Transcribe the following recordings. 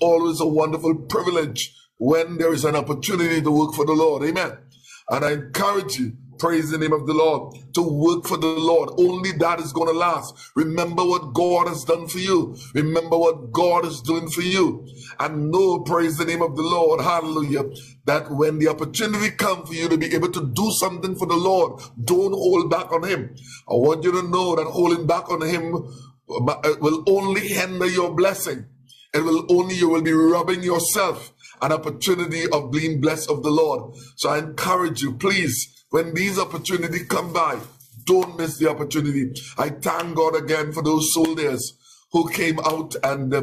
always a wonderful privilege when there is an opportunity to work for the Lord. Amen. And I encourage you, praise the name of the Lord, to work for the Lord. Only that is going to last. Remember what God has done for you. Remember what God is doing for you. And know, praise the name of the Lord, hallelujah, that when the opportunity comes for you to be able to do something for the Lord, don't hold back on Him. I want you to know that holding back on Him uh, will only hinder your blessing. It will only, you will be robbing yourself an opportunity of being blessed of the Lord. So I encourage you, please, when these opportunities come by, don't miss the opportunity. I thank God again for those soldiers who came out and uh,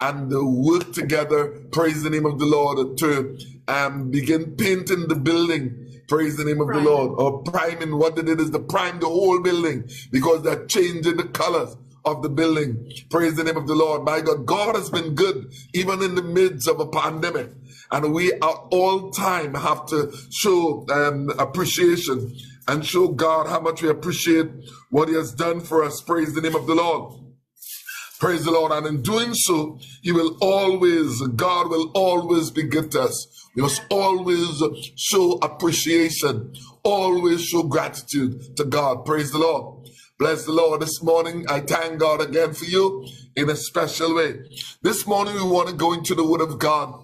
and uh, worked together. Praise the name of the Lord to um, begin painting the building. Praise the name of the Lord. Or priming. What they did is to prime the whole building because they're changing the colors of the building. Praise the name of the Lord. My God, God has been good even in the midst of a pandemic. And we at all time have to show um, appreciation and show God how much we appreciate what he has done for us. Praise the name of the Lord. Praise the Lord. And in doing so, He will always, God will always be good to us. We must always show appreciation, always show gratitude to God. Praise the Lord. Bless the Lord this morning. I thank God again for you in a special way. This morning we want to go into the Word of God.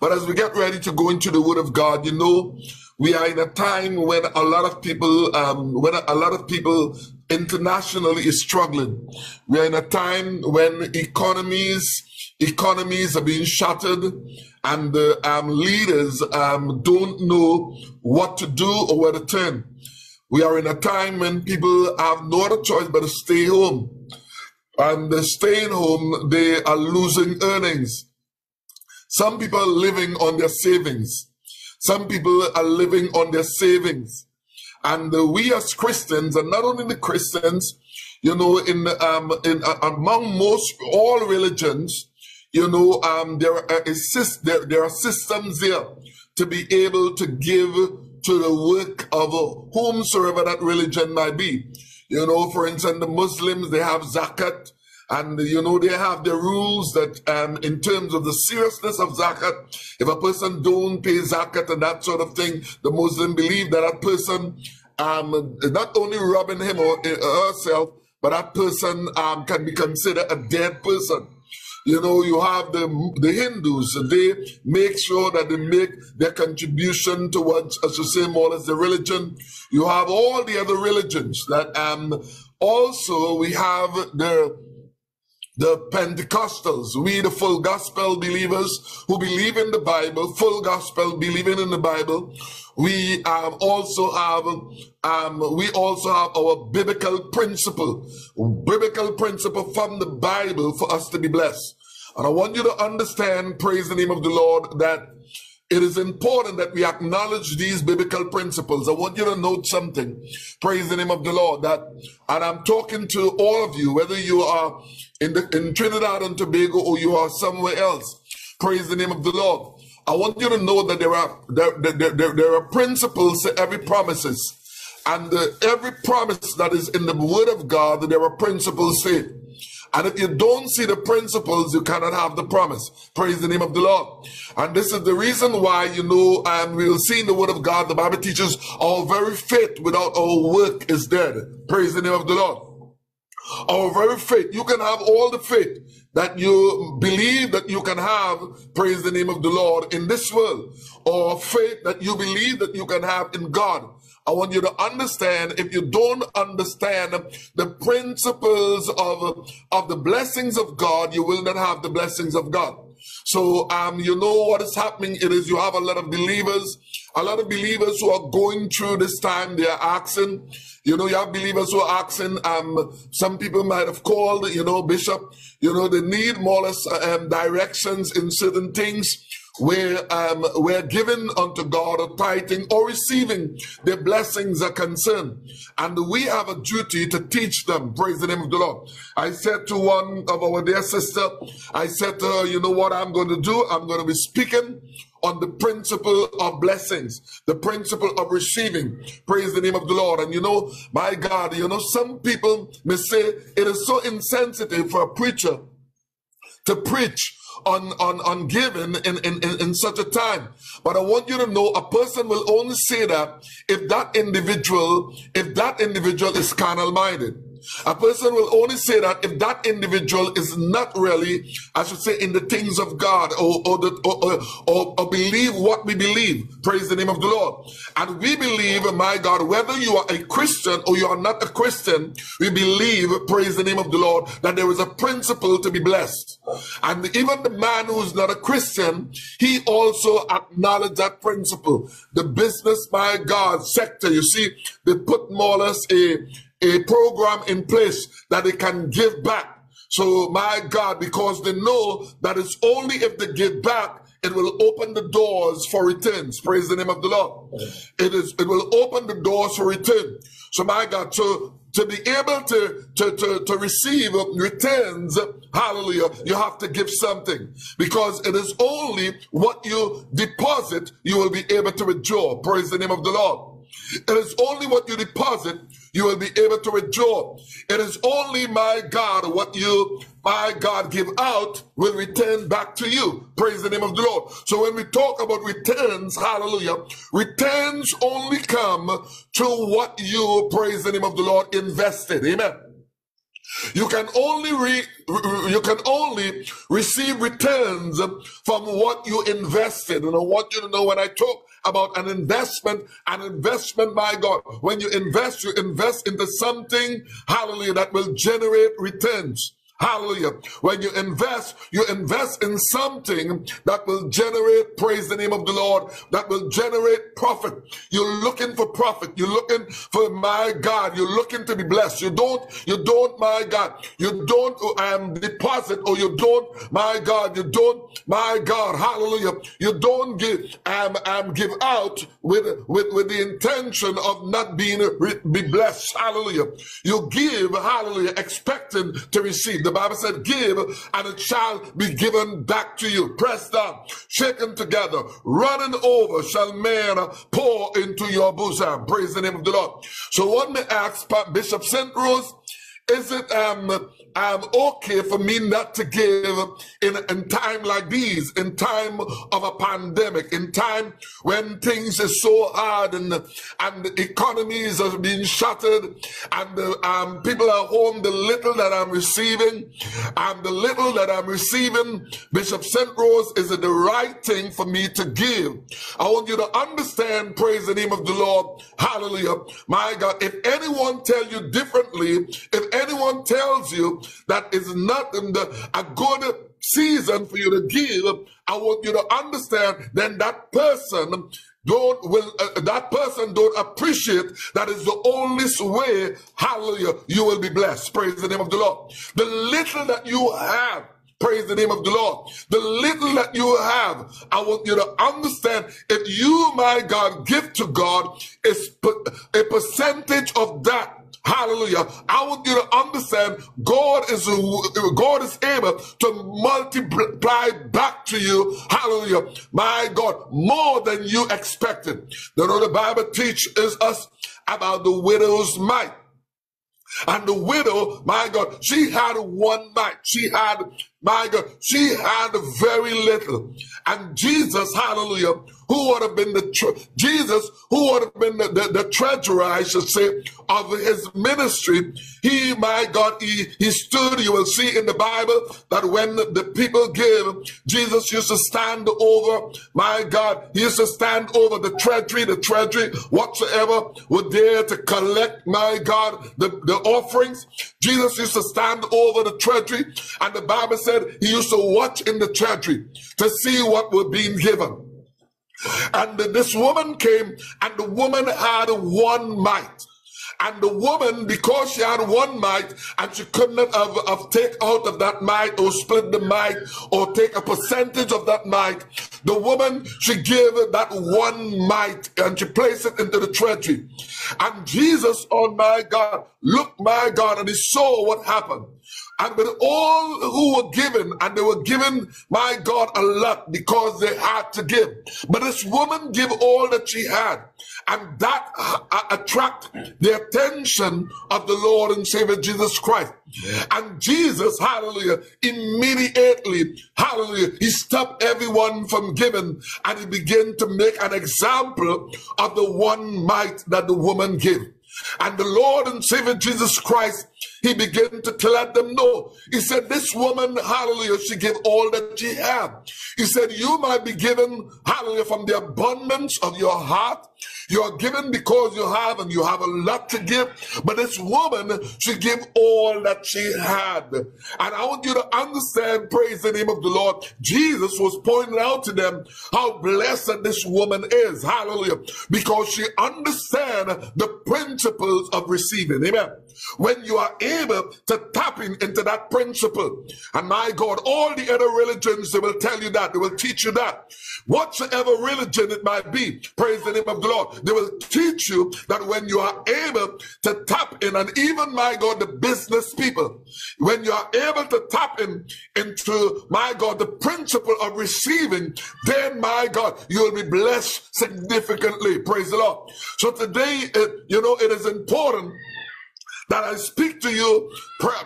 But as we get ready to go into the Word of God, you know, we are in a time when a lot of people, um, when a lot of people internationally is struggling. We are in a time when economies, economies are being shattered and the um, leaders um, don't know what to do or where to turn. We are in a time when people have no other choice but to stay home. And staying home, they are losing earnings. Some people are living on their savings. Some people are living on their savings. And uh, we as Christians, and not only the Christians, you know, in um, in uh, among most all religions, you know, um, there are there, there are systems there to be able to give to the work of whomsoever that religion might be. You know, for instance, the Muslims, they have zakat, and you know, they have the rules that um, in terms of the seriousness of zakat, if a person don't pay zakat and that sort of thing, the Muslim believe that that person um, not only robbing him or herself, but that person um, can be considered a dead person. You know, you have the, the Hindus, they make sure that they make their contribution towards, as you say, more as the religion. You have all the other religions that, um, also we have the, the Pentecostals, we the full gospel believers who believe in the Bible, full gospel believing in the Bible. We um, also have um, we also have our biblical principle, biblical principle from the Bible for us to be blessed. And I want you to understand, praise the name of the Lord, that it is important that we acknowledge these biblical principles. I want you to note something. Praise the name of the Lord. That, and I'm talking to all of you, whether you are in the, in Trinidad and Tobago or you are somewhere else. Praise the name of the Lord. I want you to know that there are there, there, there, there are principles to every promises. And uh, every promise that is in the word of God, there are principles to it. And if you don't see the principles, you cannot have the promise. Praise the name of the Lord. And this is the reason why, you know, and we will see in the word of God, the Bible teaches our very faith without our work is dead. Praise the name of the Lord. Our very faith, you can have all the faith that you believe that you can have, praise the name of the Lord, in this world, or faith that you believe that you can have in God. I want you to understand if you don't understand the principles of, of the blessings of God, you will not have the blessings of God. So, um, you know what is happening? It is you have a lot of believers, a lot of believers who are going through this time. They are asking, you know, you have believers who are asking, um, some people might have called, you know, Bishop, you know, they need more or less um, directions in certain things where um, we're given unto God a tithing or receiving the blessings are concerned. And we have a duty to teach them. Praise the name of the Lord. I said to one of our dear sister, I said to her, you know what I'm going to do? I'm going to be speaking on the principle of blessings, the principle of receiving. Praise the name of the Lord. And you know, my God, you know, some people may say it is so insensitive for a preacher to preach on, on, on giving in, in, in, in such a time. But I want you to know a person will only say that if that individual, if that individual is carnal minded. A person will only say that if that individual is not really, I should say, in the things of God or, or, the, or, or, or, believe what we believe. Praise the name of the Lord. And we believe, my God, whether you are a Christian or you are not a Christian, we believe, praise the name of the Lord, that there is a principle to be blessed. And even the man who is not a Christian, he also acknowledged that principle. The business, my God, sector, you see, they put more or less a a program in place that they can give back. So, my God, because they know that it's only if they give back it will open the doors for returns. Praise the name of the Lord. It is. It will open the doors for return. So, my God, to to be able to to to, to receive returns, hallelujah, you have to give something because it is only what you deposit you will be able to withdraw. Praise the name of the Lord. It is only what you deposit you will be able to withdraw. It is only my God what you, my God, give out will return back to you. Praise the name of the Lord. So when we talk about returns, hallelujah, returns only come to what you, praise the name of the Lord, invested. Amen. You can only re, you can only receive returns from what you invested. And I want you to know when I talk about an investment, an investment, my God. When you invest, you invest into something, hallelujah, that will generate returns. Hallelujah. When you invest, you invest in something that will generate, praise the name of the Lord, that will generate profit. You're looking for profit. You're looking for my God. You're looking to be blessed. You don't, you don't, my God, you don't um, deposit or you don't, my God, you don't, my God, hallelujah. You don't give, um, um, give out with, with, with the intention of not being, be blessed. Hallelujah. You give, hallelujah, expecting to receive. The Bible said, Give, and it shall be given back to you. Pressed down, shaken together, running over, shall man pour into your bosom. Praise the name of the Lord. So, what may ask Bishop St. Rose, is it um um, okay for me not to give in, in time like these, in time of a pandemic, in time when things are so hard and, and the economies are being shattered and the, um, people are home, the little that I'm receiving and the little that I'm receiving, Bishop St. Rose, is it the right thing for me to give? I want you to understand, praise the name of the Lord, hallelujah. My God, if anyone tell you differently, if anyone tells you that is not the, a good season for you to give, I want you to understand then that person don't will uh, that person don't appreciate that is the only way hallelujah you will be blessed praise the name of the lord the little that you have Praise the name of the Lord. The little that you have, I want you to understand if you, my God, give to God, is a percentage of that Hallelujah. I want you to understand God is God is able to multiply back to you. Hallelujah. My God, more than you expected. You know the Bible teaches us about the widow's mite. And the widow, my God, she had one mite. She had, my God, she had very little. And Jesus, hallelujah, who would have been the tre- Jesus, who would have been the, the, the, treasurer, I should say, of his ministry. He, my God, he, he stood. You will see in the Bible that when the people give, Jesus used to stand over, my God, he used to stand over the treasury, the treasury, whatsoever were there to collect, my God, the, the offerings. Jesus used to stand over the treasury, and the Bible said he used to watch in the treasury to see what was being given. And this woman came, and the woman had one mite. And the woman, because she had one mite and she couldn't have, have take out of that mite or split the mite or take a percentage of that mite, the woman, she gave that one mite and she placed it into the treasury. And Jesus, oh my God, look my God, and he saw what happened. And with all who were given, and they were given, my God, a lot because they had to give. But this woman gave all that she had. And that uh, uh attract the attention of the Lord and Savior Jesus Christ. And Jesus, hallelujah, immediately, hallelujah, he stopped everyone from giving and he began to make an example of the one mite that the woman gave. And the Lord and Savior Jesus Christ he began to let them know. He said, This woman, hallelujah, she gave all that she had. He said, You might be given, hallelujah, from the abundance of your heart. You are given because you have, and you have a lot to give. But this woman, she gave all that she had. And I want you to understand, praise the name of the Lord. Jesus was pointing out to them how blessed this woman is. Hallelujah. Because she understands the principles of receiving. Amen when you are able to tap in into that principle. And my God, all the other religions, they will tell you that. They will teach you that. Whatsoever religion it might be, praise the name of the Lord. They will teach you that when you are able to tap in, and even my God, the business people, when you are able to tap in into my God, the principle of receiving, then my God, you will be blessed significantly. Praise the Lord. So today, it, you know, it is important that I speak to you,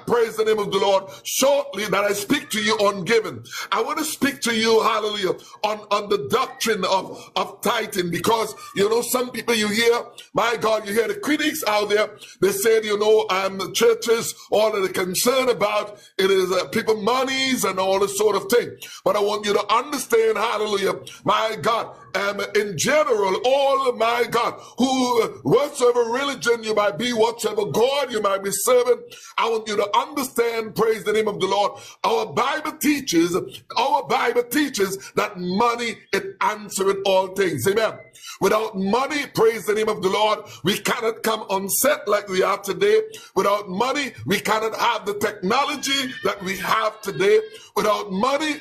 praise the name of the Lord, shortly that I speak to you on giving. I want to speak to you, hallelujah, on, on the doctrine of, of tithing because, you know, some people you hear, my God, you hear the critics out there, they said, you know, um, the churches, all that they're concerned about, it is uh, people monies and all this sort of thing. But I want you to understand, hallelujah, my God, um, in general, all my God, who, whatsoever religion you might be, whatsoever God you might be serving, I want you to understand, praise the name of the Lord. Our Bible teaches, our Bible teaches that money it answereth all things. Amen. Without money, praise the name of the Lord, we cannot come on set like we are today. Without money, we cannot have the technology that we have today. Without money,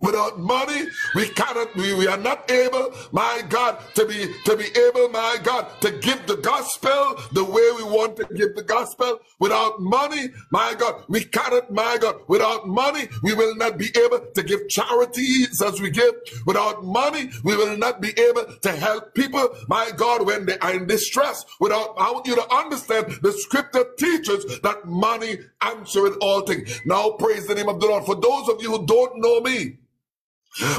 Without money, we cannot, we, we are not able, my God, to be, to be able, my God, to give the gospel the way we want to give the gospel. Without money, my God, we cannot, my God, without money, we will not be able to give charities as we give. Without money, we will not be able to help people, my God, when they are in distress. Without, I want you to understand the scripture teaches that money answers all things. Now praise the name of the Lord. For those of you who don't know me,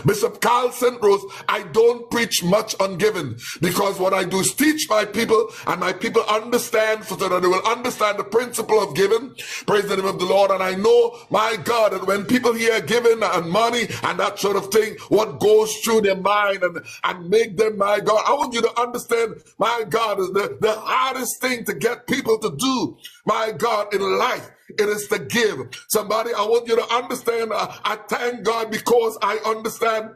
Bishop Carl St. Rose, I don't preach much on giving because what I do is teach my people and my people understand so that they will understand the principle of giving. Praise the name of the Lord. And I know, my God, that when people hear giving and money and that sort of thing, what goes through their mind and, and make them, my God, I want you to understand, my God, the, the hardest thing to get people to do, my God, in life it is to give. Somebody, I want you to understand. Uh, I thank God because I understand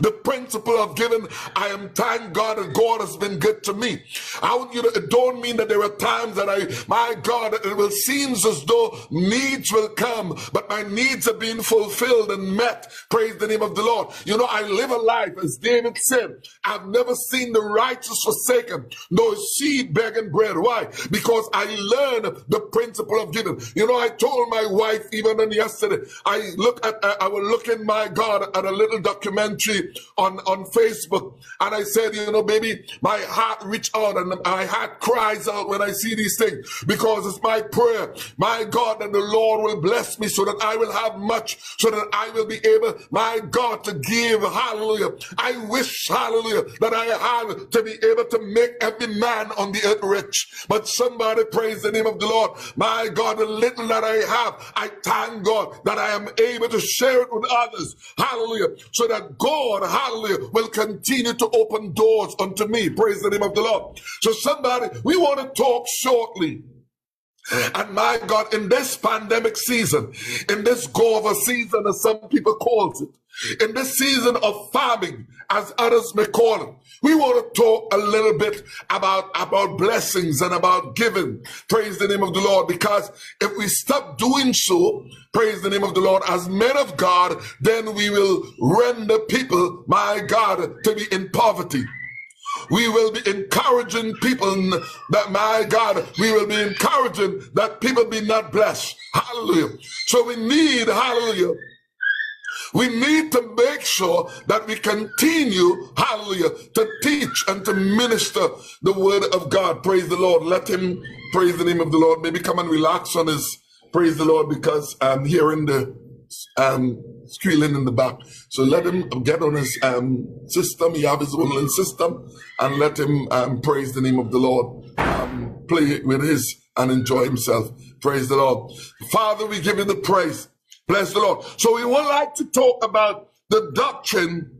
the principle of giving, I am thank God that God has been good to me. I want you to, it don't mean that there are times that I, my God, it will seems as though needs will come, but my needs are being fulfilled and met. Praise the name of the Lord. You know, I live a life, as David said, I've never seen the righteous forsaken, nor seed begging bread. Why? Because I learned the principle of giving. You know, I told my wife even on yesterday, I look at, I was looking, my God, at a little documentary on, on Facebook. And I said, you know, baby, my heart reach out and my heart cries out when I see these things because it's my prayer, my God, that the Lord will bless me so that I will have much, so that I will be able, my God, to give. Hallelujah. I wish, hallelujah, that I had to be able to make every man on the earth rich. But somebody praise the name of the Lord. My God, the little that I have, I thank God that I am able to share it with others. Hallelujah. So that God Lord, hallelujah, will continue to open doors unto me. Praise the name of the Lord. So somebody, we want to talk shortly. And my God, in this pandemic season, in this go of a season, as some people call it, in this season of farming, as others may call it, we want to talk a little bit about, about blessings and about giving. Praise the name of the Lord. Because if we stop doing so, praise the name of the Lord, as men of God, then we will render people, my God, to be in poverty. We will be encouraging people that, my God, we will be encouraging that people be not blessed. Hallelujah. So we need, hallelujah, we need to make sure that we continue, hallelujah, to teach and to minister the word of God. Praise the Lord. Let him praise the name of the Lord. Maybe come and relax on his praise the Lord because I'm hearing the um, squealing in the back. So let him get on his um, system. He have his own system and let him um, praise the name of the Lord. Um, play with his and enjoy himself. Praise the Lord. Father, we give you the praise. Bless the Lord. So we would like to talk about the doctrine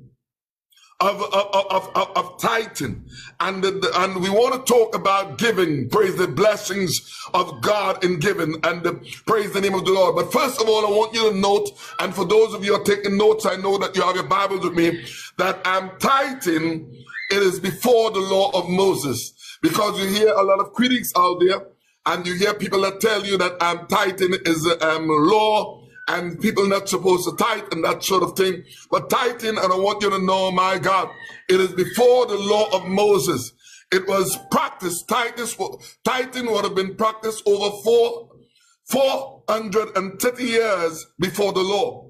of, of, of, of, tithing. And, the, and we want to talk about giving. Praise the blessings of God in giving and the, praise the name of the Lord. But first of all, I want you to note, and for those of you who are taking notes, I know that you have your Bibles with me, that I'm tithing. It is before the law of Moses. Because you hear a lot of critics out there, and you hear people that tell you that I'm tithing is a um, law and people not supposed to tithe and that sort of thing. But tithing, and I want you to know, my God, it is before the law of Moses. It was practiced. Tithing would have been practiced over four, 430 years before the law.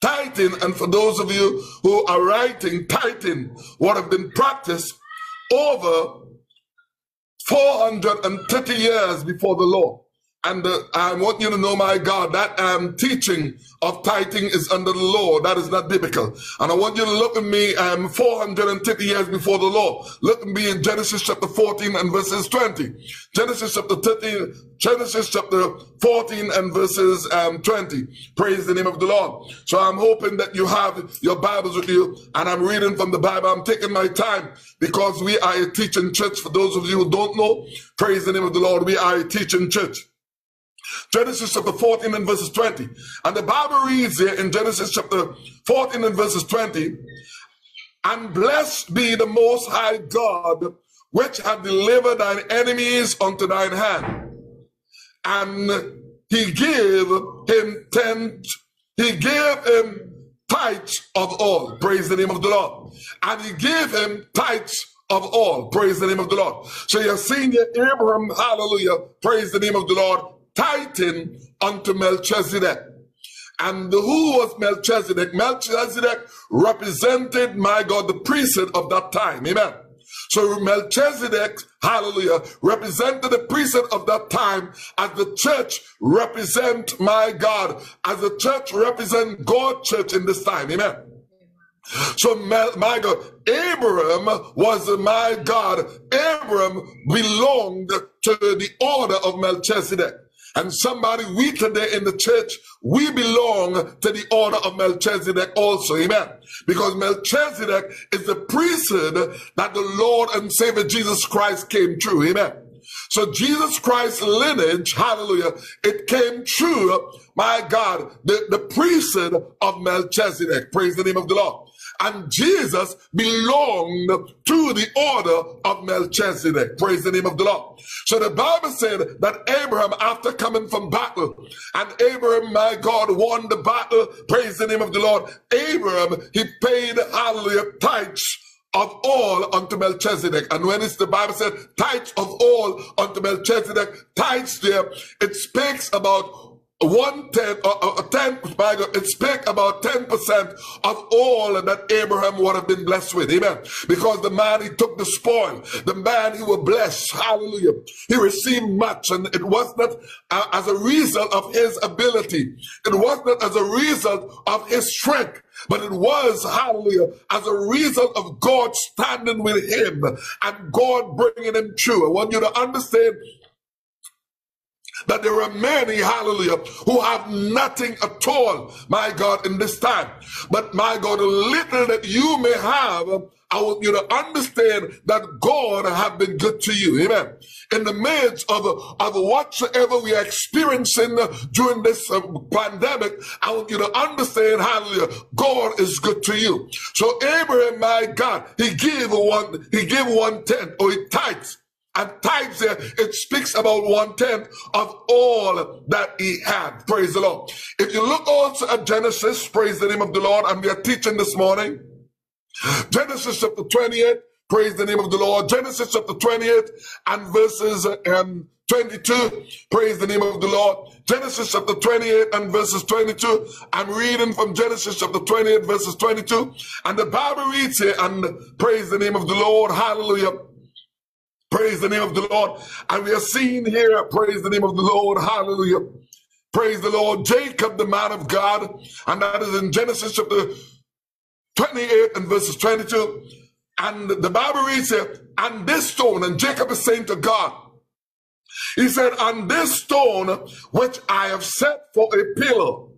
Tithing, and for those of you who are writing, tithing would have been practiced over 430 years before the law. And uh, I want you to know, my God, that um, teaching of tithing is under the law. That is not biblical. And I want you to look at me um, 450 years before the law. Look at me in Genesis chapter 14 and verses 20. Genesis chapter 13, Genesis chapter 14 and verses um, 20. Praise the name of the Lord. So I'm hoping that you have your Bibles with you and I'm reading from the Bible. I'm taking my time because we are a teaching church. For those of you who don't know, praise the name of the Lord. We are a teaching church. Genesis chapter 14 and verses 20. And the Bible reads here in Genesis chapter 14 and verses 20, and blessed be the most high God, which hath delivered thine enemies unto thine hand. And he gave him ten, he gave him tithes of all. Praise the name of the Lord. And he gave him tithes of all. Praise the name of the Lord. So you're seeing Abraham, hallelujah, praise the name of the Lord, tithing unto Melchizedek. And who was Melchizedek? Melchizedek represented, my God, the priesthood of that time. Amen. So Melchizedek, hallelujah, represented the priesthood of that time as the church represent, my God, as the church represent God church in this time. Amen. So my God, Abraham was my God. Abraham belonged to the order of Melchizedek. And somebody, we today in the church, we belong to the order of Melchizedek also. Amen. Because Melchizedek is the priesthood that the Lord and Savior Jesus Christ came through. Amen. So Jesus Christ's lineage, hallelujah, it came true, my God, the, the priesthood of Melchizedek. Praise the name of the Lord. And Jesus belonged to the order of Melchizedek. Praise the name of the Lord. So the Bible said that Abraham, after coming from battle, and Abraham, my God, won the battle. Praise the name of the Lord. Abraham, he paid, hallelujah, tithes of all unto Melchizedek. And when it's the Bible said tithes of all unto Melchizedek, tithes there, it speaks about one tenth or uh, uh, ten by God, it about 10% of all that Abraham would have been blessed with. Amen. Because the man he took the spoil, the man he was blessed, hallelujah. He received much, and it was not uh, as a result of his ability, it was not as a result of his strength. But it was, hallelujah, as a result of God standing with him and God bringing him through. I want you to understand that there are many, hallelujah, who have nothing at all, my God, in this time. But my God, a little that you may have, I want you to understand that God have been good to you. Amen. In the midst of, of whatsoever we are experiencing during this uh, pandemic, I want you to understand, hallelujah, God is good to you. So Abraham, my God, he gave one, he gave one tenth or he tithes and tithes there, it speaks about one tenth of all that he had. Praise the Lord. If you look also at Genesis, praise the name of the Lord, and we are teaching this morning. Genesis chapter 28, Praise the name of the Lord. Genesis chapter 28 and verses um, 22. Praise the name of the Lord. Genesis chapter 28 and verses 22. I'm reading from Genesis chapter 28 verses 22. And the Bible reads here and praise the name of the Lord. Hallelujah. Praise the name of the Lord. And we are seeing here, praise the name of the Lord. Hallelujah. Praise the Lord. Jacob, the man of God. And that is in Genesis chapter 28 and verses 22. And the Bible reads here, and this stone, and Jacob is saying to God, he said, and this stone which I have set for a pillar,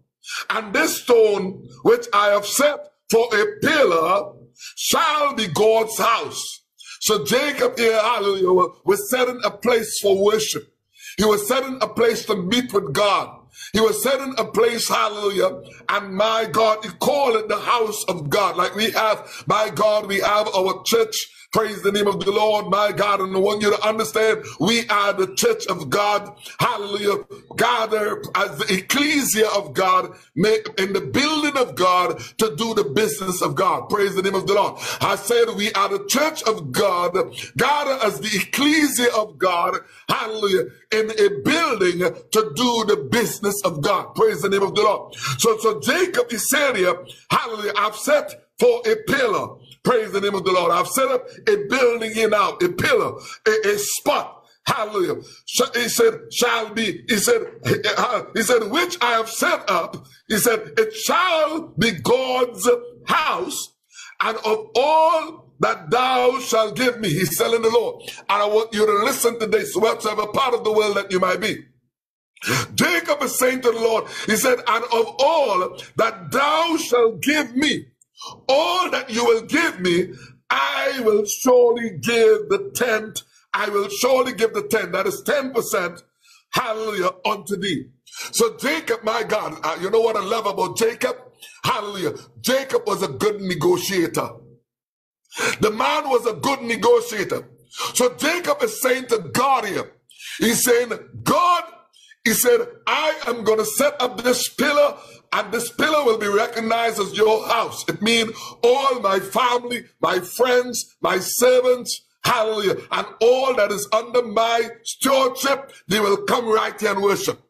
and this stone which I have set for a pillar shall be God's house. So Jacob hallelujah, was setting a place for worship. He was setting a place to meet with God. He was setting a place, hallelujah, and my God, he called it the house of God. Like we have, my God, we have our church Praise the name of the Lord, my God. And I want you to understand we are the church of God. Hallelujah. Gather as the ecclesia of God in the building of God to do the business of God. Praise the name of the Lord. I said we are the church of God. Gather as the ecclesia of God. Hallelujah. In a building to do the business of God. Praise the name of the Lord. So, so Jacob is hallelujah, I've set for a pillar Praise the name of the Lord. I've set up a building in out, a pillar, a, a spot. Hallelujah. He said, shall be, he said, he said, which I have set up. He said, it shall be God's house and of all that thou shalt give me. He's telling the Lord. And I want you to listen to this, whatsoever part of the world that you might be. Jacob is saying to the Lord, he said, and of all that thou shalt give me, all that you will give me, I will surely give the tenth. I will surely give the tenth. That is 10%. Hallelujah unto thee. So Jacob, my God, uh, you know what I love about Jacob? Hallelujah. Jacob was a good negotiator. The man was a good negotiator. So Jacob is saying to God here, he's saying, God, he said, I am going to set up this pillar and this pillar will be recognized as your house. It means all my family, my friends, my servants, hallelujah, and all that is under my stewardship, they will come right here and worship.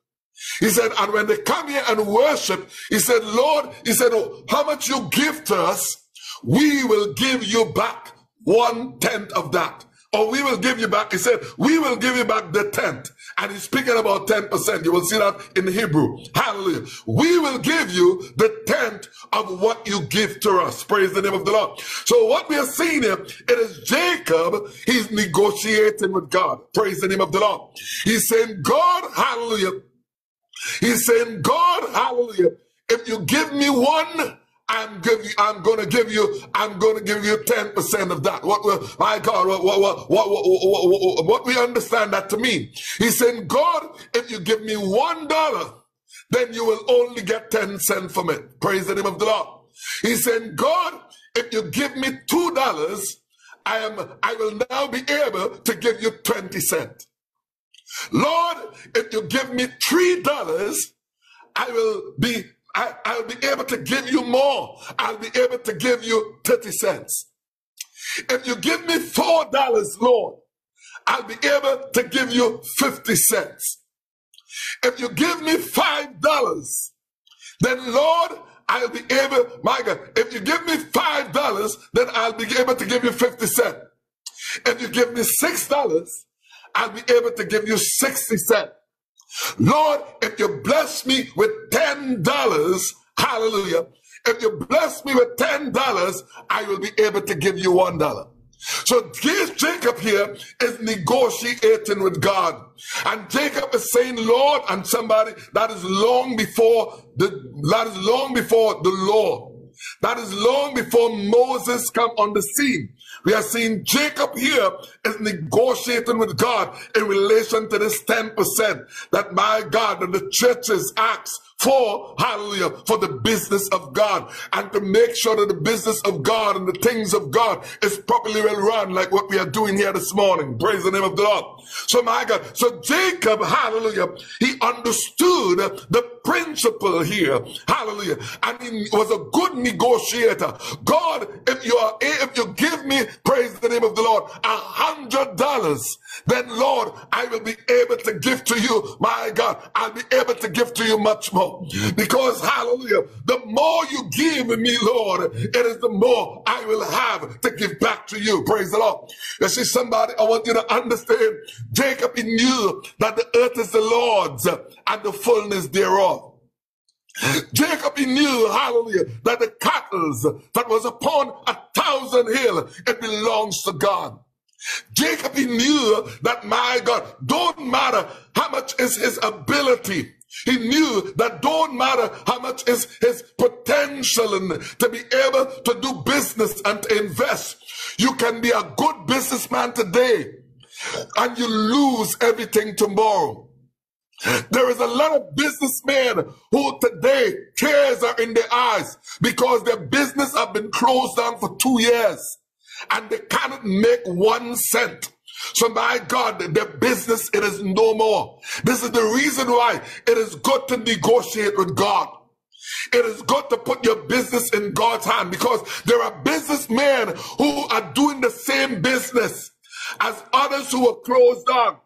He said, and when they come here and worship, he said, Lord, he said, oh, how much you give to us, we will give you back one tenth of that or we will give you back. He said, we will give you back the tenth. And he's speaking about 10%. You will see that in Hebrew. Hallelujah. We will give you the tenth of what you give to us. Praise the name of the Lord. So what we are seeing here, it is Jacob. He's negotiating with God. Praise the name of the Lord. He's saying, God, hallelujah. He's saying, God, hallelujah. If you give me one, I'm give you, I'm gonna give you, I'm gonna give you 10% of that. What my God, what what what what, what, what we understand that to mean. He's saying, God, if you give me one dollar, then you will only get 10 cents from it. Praise the name of the Lord. He's saying, God, if you give me two dollars, I am I will now be able to give you 20 cents. Lord, if you give me three dollars, I will be I, I'll be able to give you more. I'll be able to give you 30 cents. If you give me $4, Lord, I'll be able to give you 50 cents. If you give me $5, then Lord, I'll be able, my God, if you give me $5, then I'll be able to give you 50 cents. If you give me $6, I'll be able to give you 60 cents. Lord, if you bless me with $10, hallelujah, if you bless me with $10, I will be able to give you $1. So Jacob here is negotiating with God. And Jacob is saying, Lord, and somebody that is long before the that is long before the law. That is long before Moses come on the scene. We are seeing Jacob here is negotiating with God in relation to this 10% that my God, that the churches acts for, hallelujah, for the business of God and to make sure that the business of God and the things of God is properly well run like what we are doing here this morning. Praise the name of the Lord. So my God, so Jacob, hallelujah, he understood the principle here. Hallelujah. And he was a good negotiator. God, if you are, if you give me, praise the name of the Lord, a hundred dollars, then Lord, I will be able to give to you, my God, I'll be able to give to you much more. Because, hallelujah, the more you give me, Lord, it is the more I will have to give back to you. Praise the Lord. You see, somebody, I want you to understand, Jacob, he knew that the earth is the Lord's and the fullness thereof. Jacob he knew, hallelujah, that the cattle that was upon a thousand hill, it belongs to God. Jacob, he knew that my God, don't matter how much is his ability. He knew that don't matter how much is his potential and to be able to do business and to invest. You can be a good businessman today and you lose everything tomorrow. There is a lot of businessmen who today tears are in their eyes because their business have been closed down for two years and they cannot make one cent. So my God, their business, it is no more. This is the reason why it is good to negotiate with God. It is good to put your business in God's hand because there are businessmen who are doing the same business as others who are closed down.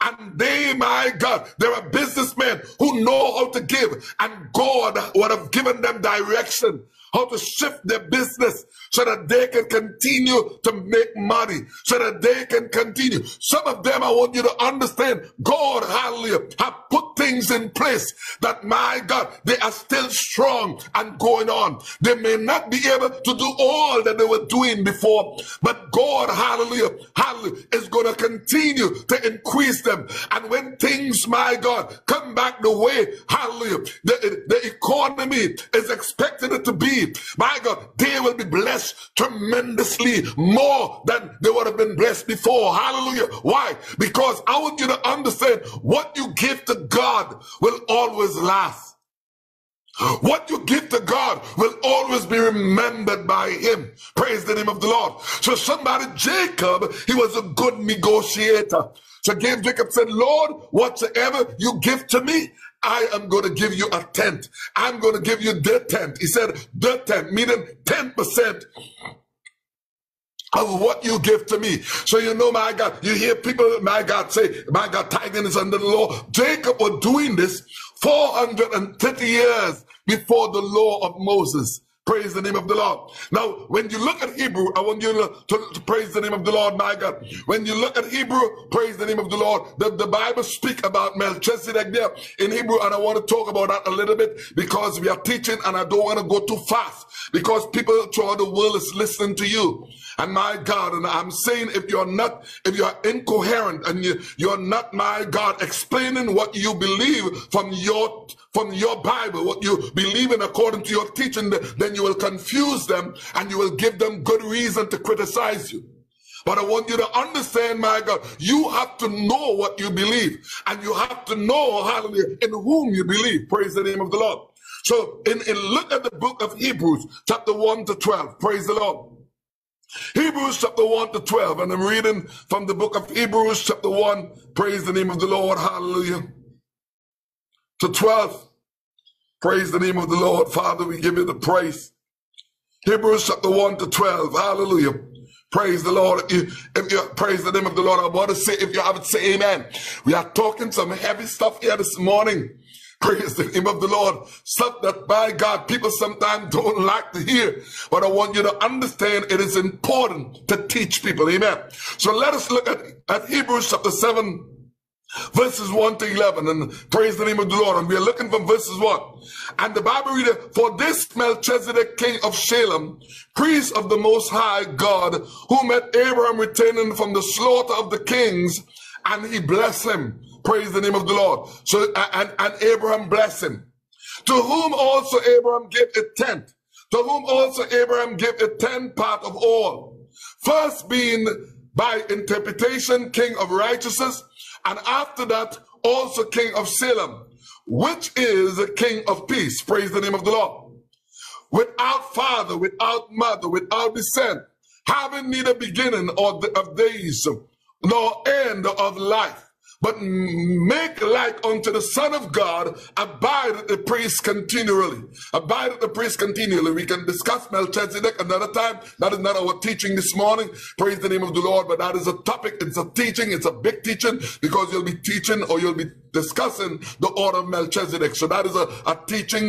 And they, my God, there are businessmen who know how to give, and God would have given them direction how to shift their business so that they can continue to make money, so that they can continue. Some of them, I want you to understand, God, hallelujah, have put things in place that, my God, they are still strong and going on. They may not be able to do all that they were doing before, but God, hallelujah, hallelujah, is going to continue to increase them. And when things, my God, come back the way, hallelujah, the, the economy is expected it to be, my God, they will be blessed tremendously more than they would have been blessed before. Hallelujah. Why? Because I want you to understand what you give to God will always last. What you give to God will always be remembered by him. Praise the name of the Lord. So somebody, Jacob, he was a good negotiator. So Jacob said, Lord, whatsoever you give to me, I am going to give you a tenth. I'm going to give you the tenth. He said the tenth, meaning 10% of what you give to me. So you know, my God, you hear people, my God, say, my God, tithing is under the law. Jacob was doing this 430 years before the law of Moses. Praise the name of the Lord. Now, when you look at Hebrew, I want you to, to, praise the name of the Lord, my God. When you look at Hebrew, praise the name of the Lord. The, the Bible speak about Melchizedek there in Hebrew, and I want to talk about that a little bit because we are teaching, and I don't want to go too fast because people throughout the world is listening to you. And my God, and I'm saying if you're not, if you're incoherent and you, you're not, my God, explaining what you believe from your from your Bible, what you believe in according to your teaching, then you will confuse them and you will give them good reason to criticize you. But I want you to understand, my God, you have to know what you believe and you have to know, hallelujah, in whom you believe. Praise the name of the Lord. So in, in look at the book of Hebrews, chapter 1 to 12. Praise the Lord. Hebrews chapter 1 to 12. And I'm reading from the book of Hebrews chapter 1. Praise the name of the Lord. Hallelujah. To 12. Praise the name of the Lord. Father, we give you the praise. Hebrews chapter 1 to 12. Hallelujah. Praise the Lord. If, you praise the name of the Lord, I want to say, if you have it, say amen. We are talking some heavy stuff here this morning. Praise the name of the Lord. Stuff that by God people sometimes don't like to hear. But I want you to understand it is important to teach people. Amen. So let us look at, at Hebrews chapter 7, verses 1 to 11 and praise the name of the Lord. And we are looking from verses 1. And the Bible reader, for this Melchizedek, king of Salem, priest of the most high God, who met Abraham returning from the slaughter of the kings, and he blessed him. Praise the name of the Lord. So, and, and Abraham blessed him. To whom also Abraham gave a tenth. To whom also Abraham gave a tenth part of all. First being by interpretation king of righteousness, and after that also king of Salem, which is a king of peace. Praise the name of the Lord. Without father, without mother, without descent, having neither beginning of days, nor end of life but make like unto the Son of God, abide the priest continually. Abide the priest continually. We can discuss Melchizedek another time. That is not our teaching this morning. Praise the name of the Lord. But that is a topic. It's a teaching. It's a big teaching because you'll be teaching or you'll be discussing the order of Melchizedek. So that is a, a teaching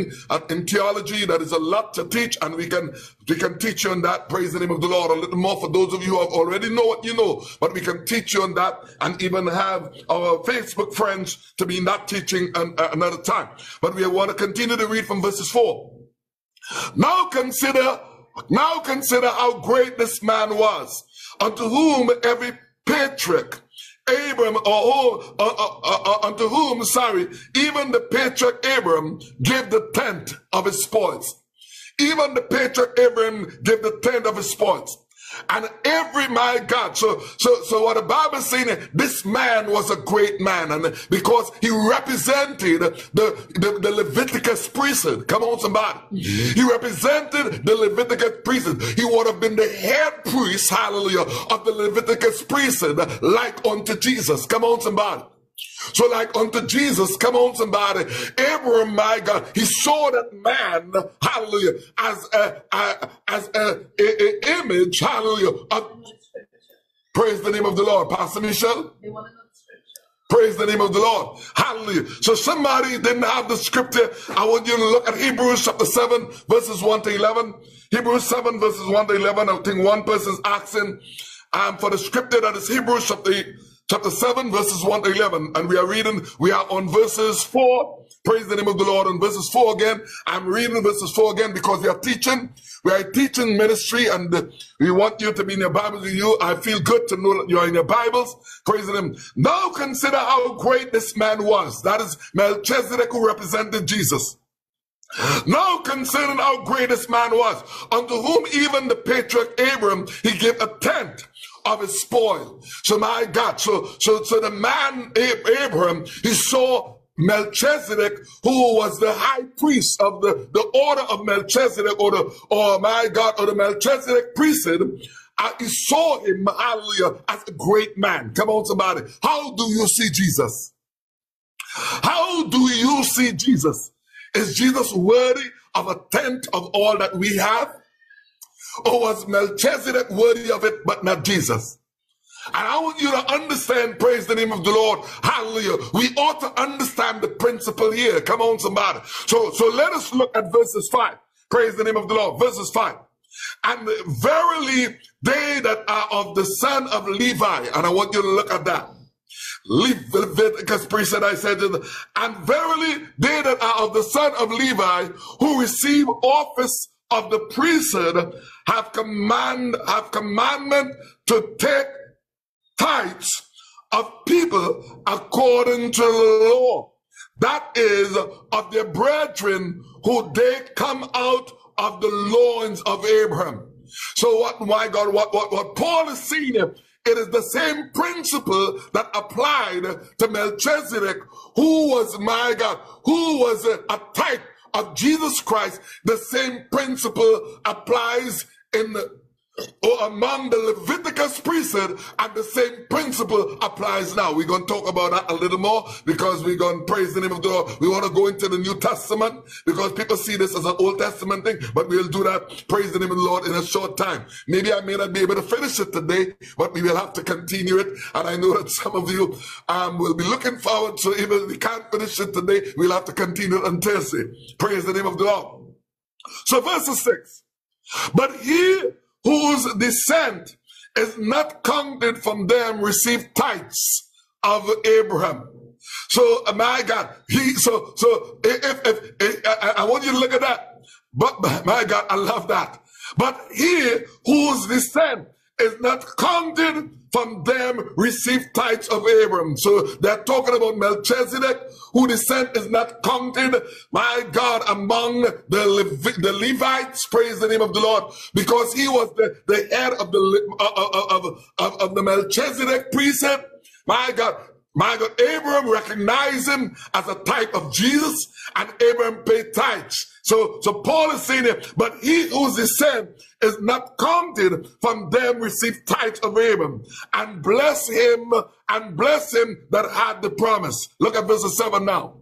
in theology. That is a lot to teach, and we can we can teach you on that. Praise the name of the Lord. A little more for those of you who have already know what you know, but we can teach you on that, and even have our Facebook friends to be in that teaching an, uh, another time. But we want to continue to read from verses four. Now consider, now consider how great this man was, unto whom every patriarch Abram, or uh, uh, uh, unto whom, sorry, even the patriarch Abram gave the tenth of his spoils. Even the patriarch Abram gave the tenth of his spoils. And every my God, so so so what the Bible is saying, this man was a great man, and because he represented the, the, the Leviticus priesthood. Come on, somebody. Mm-hmm. He represented the Leviticus priesthood. He would have been the head priest, hallelujah, of the Leviticus priesthood, like unto Jesus. Come on, somebody. So, like unto Jesus, come on, somebody. Abraham, my God, he saw that man, hallelujah, as a, a as a, a, a, image, hallelujah. Of, praise the name of the Lord, Pastor Michelle. Praise the name of the Lord. Hallelujah. So somebody didn't have the scripture. I want you to look at Hebrews chapter 7, verses 1 to 11. Hebrews 7, verses 1 to 11. I think one person's asking um, for the scripture that is Hebrews chapter chapter 7, verses 1 to 11. And we are reading, we are on verses 4. Praise the name of the Lord. On verses 4 again. I'm reading verses 4 again because we are teaching. We are teaching ministry and we want you to be in your Bibles with you. I feel good to know that you are in your Bibles. Praise the Him. Now consider how great this man was. That is Melchizedek who represented Jesus. Now concerning how great this man was, unto whom even the patriarch Abram, he gave a tenth of his spoil. So my God, so so so the man Abraham, he saw Melchizedek, who was the high priest of the, the order of Melchizedek, or the or my God, or the Melchizedek priesthood. I saw him, hallelujah, as a great man. Come on, somebody. How do you see Jesus? How do you see Jesus? Is Jesus worthy of a tenth of all that we have? Or was Melchizedek worthy of it, but not Jesus? And I want you to understand, praise the name of the Lord. Hallelujah. We ought to understand the principle here. Come on, somebody. So, so let us look at verses five. Praise the name of the Lord. Verses five. And verily, they that are of the son of Levi, and I want you to look at that. Leviticus priest said, I said, and verily, they that are of the son of Levi, who receive office of the priesthood have command have commandment to take tithes of people according to the law. That is of their brethren who they come out of the loins of Abraham. So what my God, what what, what Paul is seeing here, it is the same principle that applied to Melchizedek, who was my God, who was a, a type of Jesus Christ, the same principle applies in the or among the Leviticus priesthood, and the same principle applies now. We're going to talk about that a little more because we're going to praise the name of the Lord. We want to go into the New Testament because people see this as an Old Testament thing, but we'll do that, praise the name of the Lord, in a short time. Maybe I may not be able to finish it today, but we will have to continue it. And I know that some of you um, will be looking forward to even if we can't finish it today, we'll have to continue it on Thursday. Praise the name of the Lord. So verse 6. But he whose descent is not counted from them receive tithes of Abraham. So uh, my God, he so so if, if, if I, I want you to look at that. But my God, I love that. But he whose descent is not counted from them receive tithes of Abram. So they're talking about Melchizedek, who descent is not counted, my God, among the, the Levites, praise the name of the Lord, because he was the, the head of the, uh, uh, uh, of, of, of the Melchizedek priesthood. My God, My God, Abraham recognized him as a type of Jesus, and Abraham paid tithes. So, so Paul is saying it, but he whose descent is not counted from them receive tithes of Abraham, and bless him, and bless him that had the promise. Look at verse 7 now.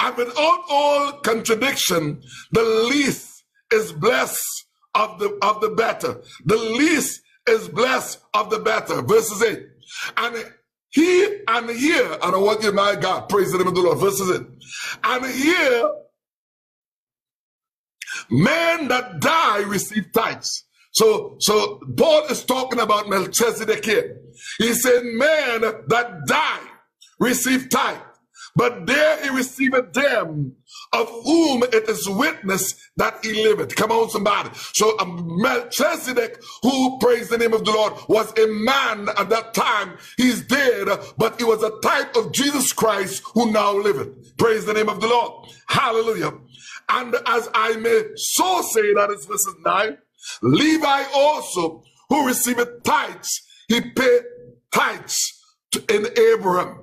And without all contradiction, the least is blessed of the of the better. The least is blessed of the better. Verses 8. And he and here, and I want you, my God, praise the name of the Lord. Verses 8. And here, men that die receive tithes. So, so Paul is talking about Melchizedek here. He said, men that die receive tithe. But there he received them of whom it is witness that he liveth. Come on, somebody. So um, Melchizedek, who praised the name of the Lord, was a man at that time. He's dead, but he was a type of Jesus Christ who now liveth. Praise the name of the Lord. Hallelujah. And as I may so say, that is verse 9, Levi also, who received tithes, he paid tithes to, in Abraham.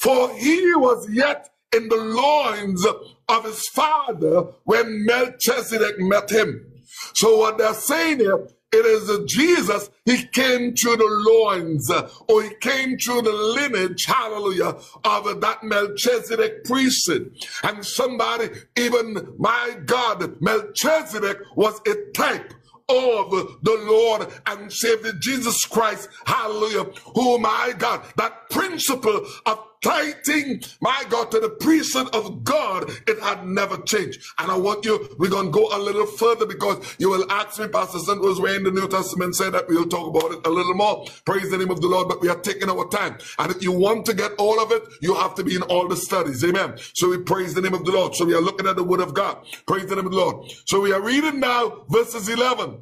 For he was yet in the loins of his father when Melchizedek met him. So what they're saying here, it is Jesus, he came through the loins, or he came through the lineage, hallelujah, of that Melchizedek priesthood. And somebody, even my God, Melchizedek was a type of the Lord and Savior Jesus Christ, hallelujah, who my God, that principle of tithing, my God, to the priesthood of God, it had never changed. And I want you, we're going to go a little further because you will ask me, Pastor St. Rose where in the New Testament said that we'll talk about it a little more. Praise the name of the Lord, but we are taking our time. And if you want to get all of it, you have to be in all the studies. Amen. So we praise the name of the Lord. So we are looking at the word of God. Praise the name of the Lord. So we are reading now verses 11.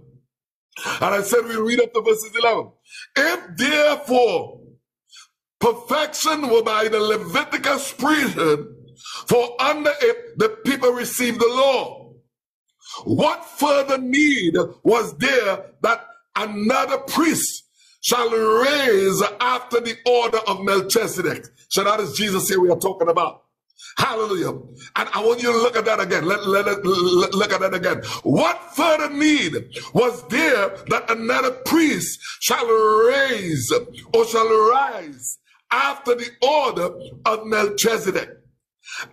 And I said we read up to verses 11. If therefore Perfection were by the Leviticus priesthood, for under it the people received the law. What further need was there that another priest shall raise after the order of Melchizedek? So that is Jesus here we are talking about. Hallelujah. And I want you to look at that again. Let, let, let, look at that again. What further need was there that another priest shall raise or shall rise after the order of Melchizedek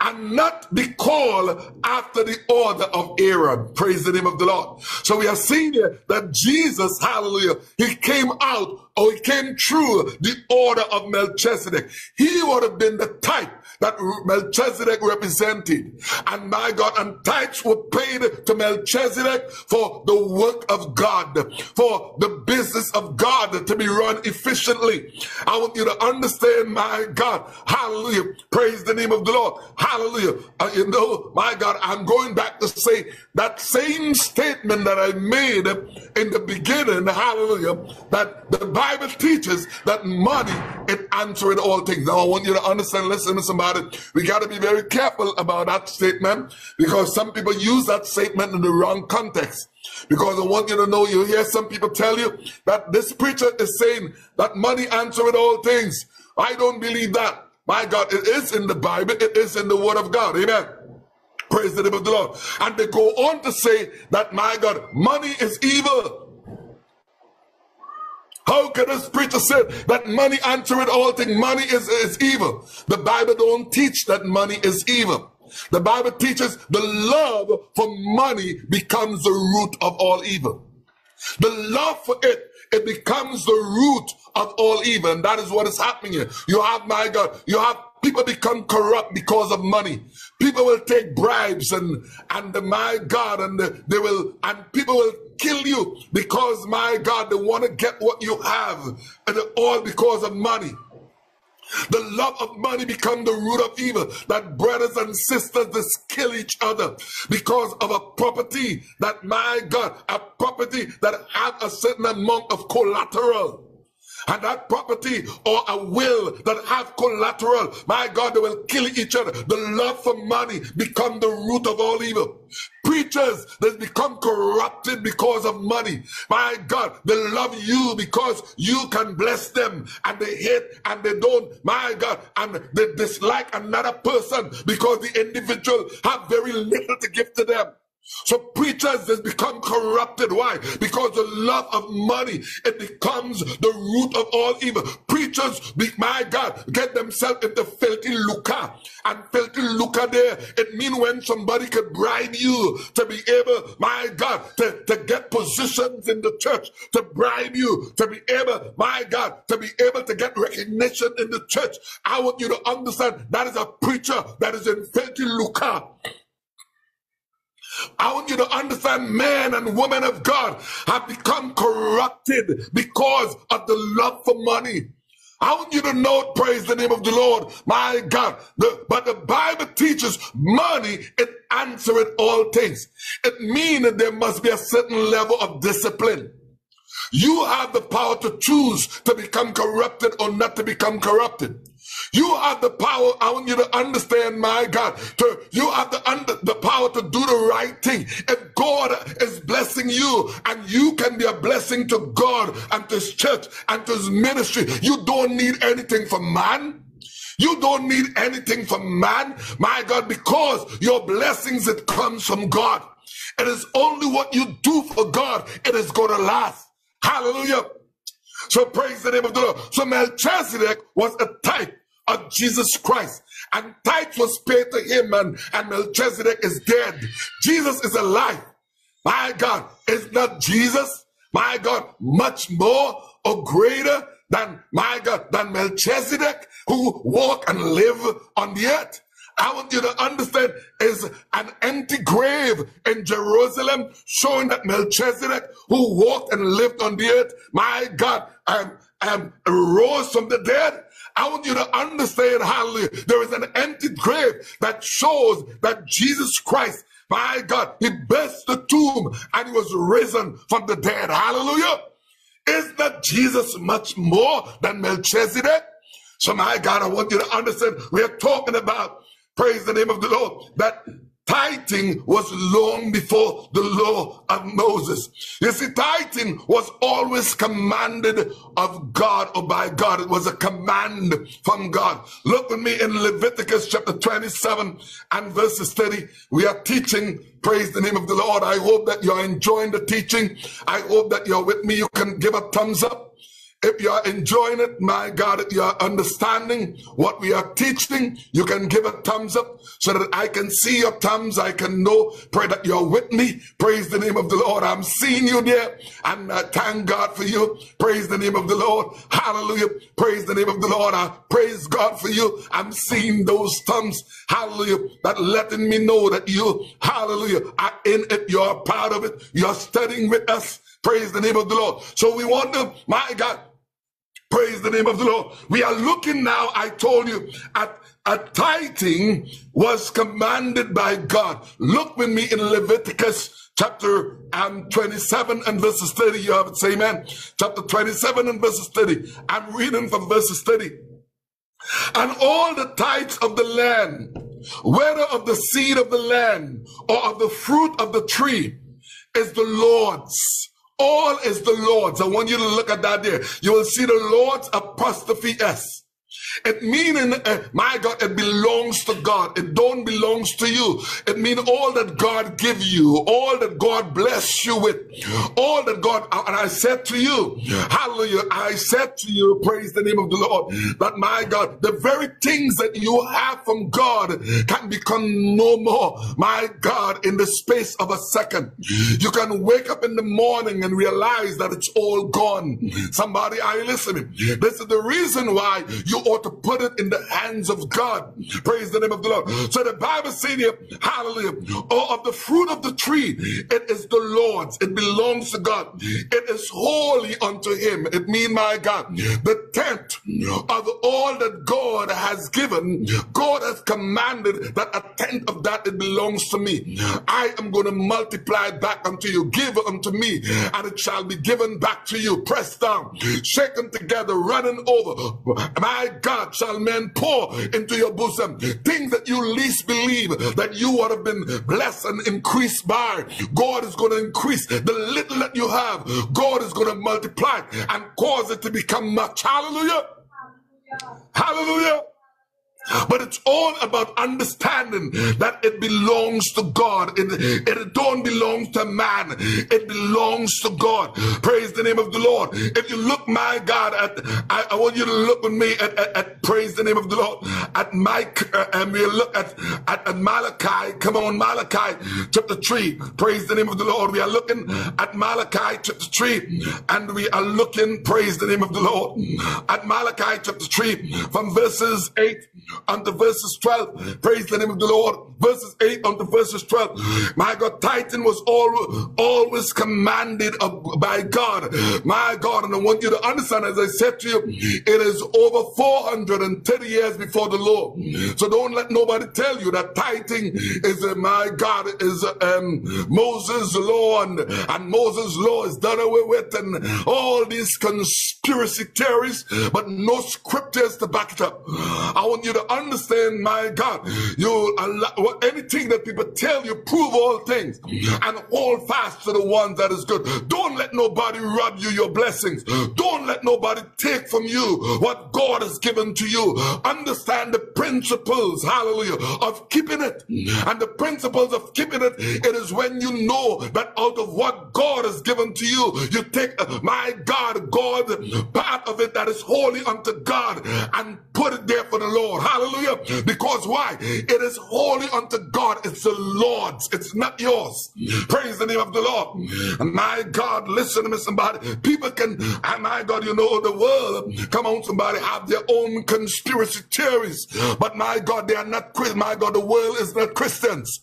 and not be called after the order of Aaron. Praise the name of the Lord. So we are seeing here that Jesus, hallelujah, he came out or he came through the order of Melchizedek. He would have been the type that Melchizedek represented. And my God, and tithes were paid to Melchizedek for the work of God, for the business of God to be run efficiently. I want you to understand, my God, hallelujah, praise the name of the Lord, hallelujah. Uh, you know, my God, I'm going back to say that same statement that I made in the beginning, hallelujah, that the Bible teaches that money is answering all things. Now I want you to understand, listen to somebody. We got to be very careful about that statement because some people use that statement in the wrong context. Because I want you to know, you hear some people tell you that this preacher is saying that money answering all things. I don't believe that. My God, it is in the Bible, it is in the Word of God. Amen. Praise the name of the Lord. And they go on to say that, my God, money is evil. How can a preacher say that money answereth all things? Money is, is evil. The Bible don't teach that money is evil. The Bible teaches the love for money becomes the root of all evil. The love for it, it becomes the root of all evil. And that is what is happening here. You have, my God, you have people become corrupt because of money. People will take bribes and, and my God, and they will, and people will kill you because, my God, they want to get what you have, and all because of money. The love of money become the root of evil. That brothers and sisters just kill each other because of a property that, my God, a property that have a certain amount of collateral. And that property or a will that have collateral, my God, they will kill each other. The love for money become the root of all evil. Preachers that become corrupted because of money. My God, they love you because you can bless them and they hate and they don't, my God, and they dislike another person because the individual have very little to give to them. So preachers has become corrupted. Why? Because the love of money, it becomes the root of all evil. Preachers, my God, get themselves into filthy lucre. And filthy lucre there, it means when somebody could bribe you to be able, my God, to, to get positions in the church, to bribe you, to be able, my God, to be able to get recognition in the church. I want you to understand that is a preacher that is in filthy lucre. I want you to understand men and women of God have become corrupted because of the love for money. I want you to know, praise the name of the Lord, my God. The, but the Bible teaches money, it answereth all things. It means that there must be a certain level of discipline. You have the power to choose to become corrupted or not to become corrupted. You have the power. I want you to understand, my God. To, you have the, under, the power to do the right thing. If God is blessing you and you can be a blessing to God and to his church and to his ministry, you don't need anything from man. You don't need anything from man, my God, because your blessings, it comes from God. It is only what you do for God, it is going to last. Hallelujah. So praise the name of the Lord. So Melchizedek was a type of Jesus Christ. And tithe was paid to him, and, and Melchizedek is dead. Jesus is alive. My God, is not Jesus, my God, much more or greater than, my God, than Melchizedek who walk and live on the earth? I want you to understand is an empty grave in Jerusalem showing that Melchizedek who walked and lived on the earth, my God, and, and rose from the dead I want you to understand, hallelujah, there is an empty grave that shows that Jesus Christ, my God, he burst the tomb and he was risen from the dead. Hallelujah. Is that Jesus much more than Melchizedek? So, my God, I want you to understand, we are talking about, praise the name of the Lord, that Tithing was long before the law of Moses. You see, tithing was always commanded of God or by God. It was a command from God. Look with me in Leviticus chapter 27 and verses 30. We are teaching, praise the name of the Lord. I hope that you're enjoying the teaching. I hope that you're with me. You can give a thumbs up. If you are enjoying it, my God, if you are understanding what we are teaching, you can give a thumbs up so that I can see your thumbs. I can know, pray that you're with me. Praise the name of the Lord. I'm seeing you there and I thank God for you. Praise the name of the Lord. Hallelujah. Praise the name of the Lord. I praise God for you. I'm seeing those thumbs. Hallelujah. That letting me know that you, hallelujah, are in it. You're part of it. You're studying with us. Praise the name of the Lord. So we want to, my God, praise the name of the Lord. We are looking now, I told you, at a tithing was commanded by God. Look with me in Leviticus chapter um, 27 and verses 30. You have it, say amen. Chapter 27 and verses 30. I'm reading from verses 30. And all the tithes of the land, whether of the seed of the land or of the fruit of the tree, is the Lord's all is the Lord's. I want you to look at that there. You will see the Lord's apostrophe S. It meaning, uh, my God, it belongs to God. It don't belongs to you. It mean all that God give you, all that God bless you with, all that God, and I said to you, hallelujah, I said to you, praise the name of the Lord, that my God, the very things that you have from God can become no more, my God, in the space of a second. You can wake up in the morning and realize that it's all gone. Somebody, are you listening? This is the reason why you ought to put it in the hands of God. Praise the name of the Lord. So the Bible says here, hallelujah, oh, of the fruit of the tree, it is the Lord's. It belongs to God. It is holy unto him. It means, my God, the tenth of all that God has given, God has commanded that a tenth of that it belongs to me. I am going to multiply back unto you. Give unto me, and it shall be given back to you. Pressed down, shaken together, running over. My God, shall men pour into your bosom things that you least believe that you would have been blessed and increased by. God is going to increase the little that you have. God is going to multiply and cause it to become much. Hallelujah. Hallelujah. Hallelujah. But it's all about understanding that it belongs to God. It, it don't belong to man. It belongs to God. Praise the name of the Lord. If you look, my God, at I, I want you to look with me at, at, at, praise the name of the Lord. At Mike uh, and we look at, at, at Malachi. Come on, Malachi chapter three. Praise the name of the Lord. We are looking at Malachi chapter three, and we are looking. Praise the name of the Lord at Malachi chapter three from verses eight unto verses 12. Praise the name of the Lord. Verses 8 unto verses 12. My God, Tithing was all, always commanded by God. My God, and I want you to understand, as I said to you, it is over 430 years before the law. So don't let nobody tell you that tithing is, uh, my God, is um, Moses' law and, and Moses' law is done away with and all these conspiracy theories, but no scriptures to back it up. I want you to understand, my God, you allow anything that people tell you, prove all things and hold fast to the one that is good. Don't let nobody rob you your blessings. Don't let nobody take from you what God has given to you. Understand the principles, hallelujah, of keeping it. And the principles of keeping it, it is when you know that out of what God has given to you, you take, uh, my God, God, part of it that is holy unto God and put it there for the Lord. Hallelujah. Because why? It is holy unto God. It's the Lord's. It's not yours. Praise the name of the Lord. My God, listen to me, somebody. People can, ah, my God, you know, the world, come on, somebody, have their own conspiracy theories. But my God, they are not, my God, the world is not Christians.